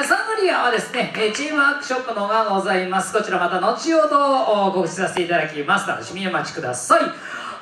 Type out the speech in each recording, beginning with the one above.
サングリアはですねチームワークショップのがございます。こちらまた後ほど告知させていただきます。楽しみにお待ちください。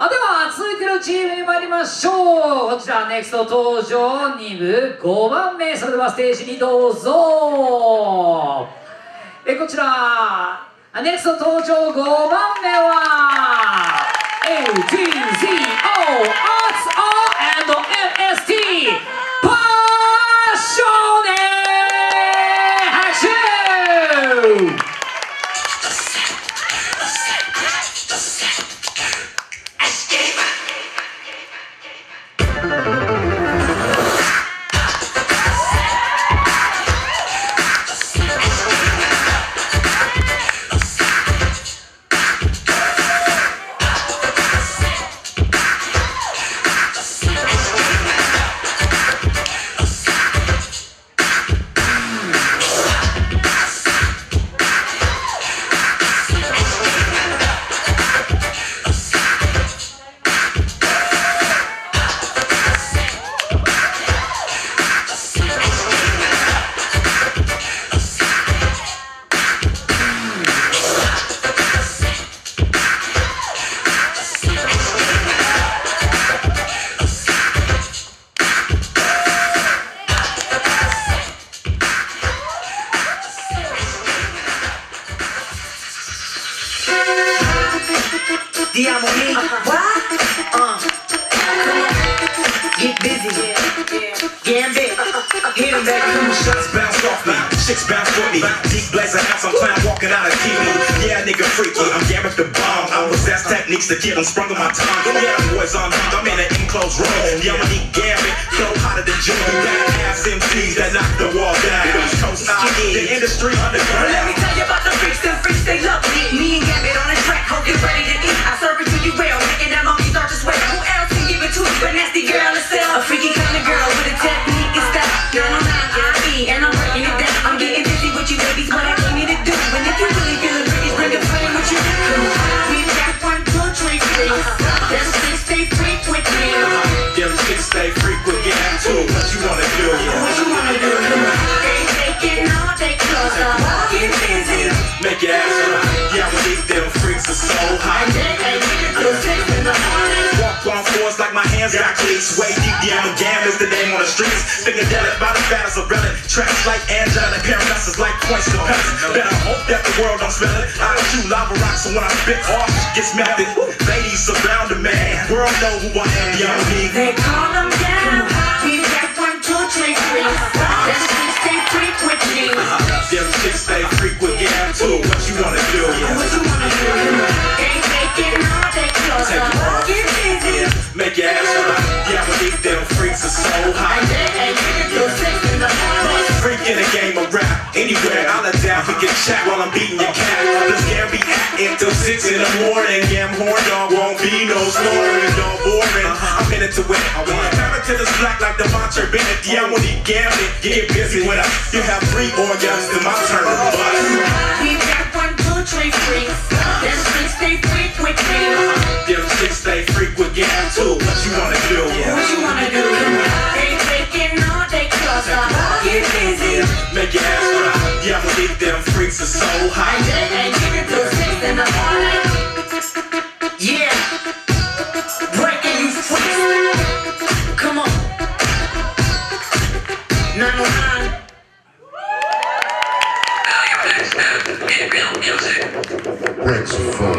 あでは続いてのチームに参りましょう。こちらネクスト登場2部5番目。それではステージにどうぞ。えこちらネクスト登場5番目は ATZ chicks bounce with me. Deep house, I'm clown walking out of TV. Yeah, nigga freaky, I'm Garrett the bomb. I possess techniques to get them sprung on my tongue. Yeah, boys on me, I'm in an enclosed room. Yeah, I'm need Garrett, flow hotter than June. Got ass MCs that knock the wall down. East Coast out, the industry Let me tell you about the freaks, them freaks, they love me Me and Gambit on the track, hope you're ready to eat I serve it to you well, Them freaks, they freak with me Them chicks stay freak with game too. What you wanna do? What you wanna do? They taking all they clothes off busy Make your ass right. Yeah, we need them freaks are so hot. Walk on floors like my hands got cleats. Way deep, yeah, I'm a gam is the name on the streets. Philadelphia, about as bad points to pellets. Better hope that the world don't smell it. I shoot lava rocks, so when I spit off, shit gets melted. Ladies surround the man. World know who I am, yeah, I'm me. They call them down. We got one, two, three, three. That's six, they freak with me. Them chicks stay with gam too. What you wanna do? What you cat. This acting till 6 in the morning. Yeah, I'm horn dog. Won't be no snoring, no boring. I'm in it to win. I want to to this black like the Monter Bennett. Yeah, want to gambit. Get busy with us. You have three orgasms to my turn to bust. We got one, two, three freaks. Them freaks, they freak with me. Them chicks stay freak with gam too. What you wanna do? What you wanna do? They taking all they clothes off. Get busy. Make your ass right. Yeah, I need them freaks so Brings food.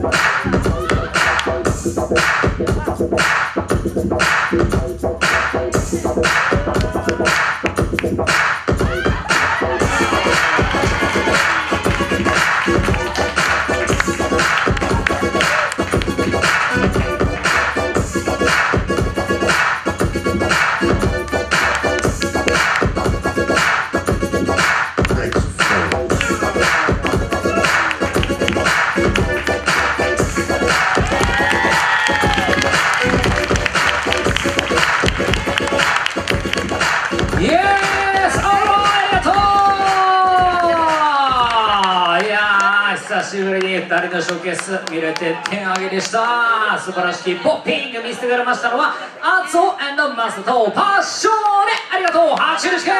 Breaks 久しぶりに2人のショーケース見れて点上げでした。素晴らしきポッピング見せてくれましたのはアツオマスターとパッションでありがとう拍手ですけ